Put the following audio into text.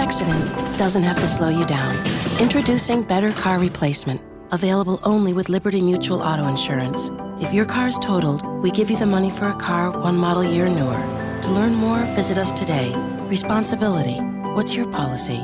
accident doesn't have to slow you down. Introducing Better Car Replacement, available only with Liberty Mutual Auto Insurance. If your car is totaled, we give you the money for a car one model year newer. To learn more, visit us today. Responsibility. What's your policy?